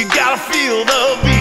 You gotta feel the beat.